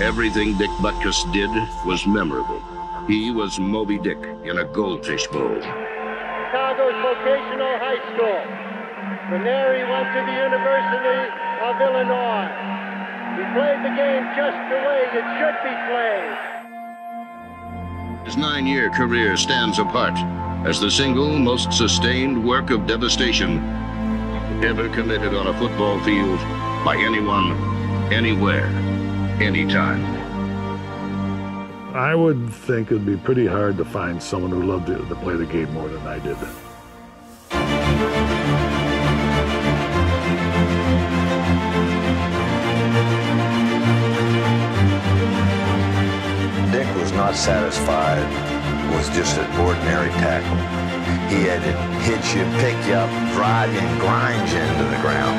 Everything Dick Butkus did was memorable. He was Moby Dick in a goldfish bowl. Chicago's vocational high school. From there he went to the University of Illinois. He played the game just the way it should be played. His nine-year career stands apart as the single most sustained work of devastation ever committed on a football field by anyone, anywhere, anytime. I would think it'd be pretty hard to find someone who loved to, to play the game more than I did. Dick was not satisfied with just an ordinary tackle. He had to hit you, pick you up, drive you, and grind you into the ground.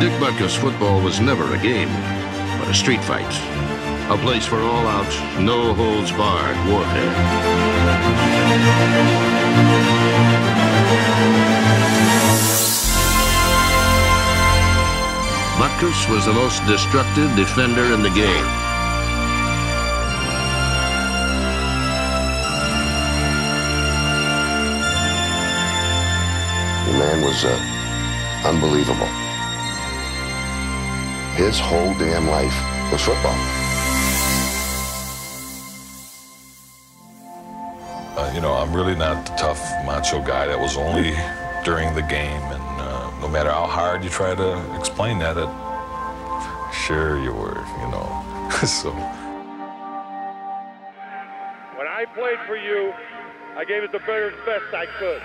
Dick Butkus football was never a game, but a street fight. A place for all out, no holds barred warfare. Butkus was the most destructive defender in the game. Man was uh, unbelievable. His whole damn life was football. Uh, you know, I'm really not the tough macho guy that was only during the game, and uh, no matter how hard you try to explain that, it, sure you were, you know. so When I played for you, I gave it the very best I could.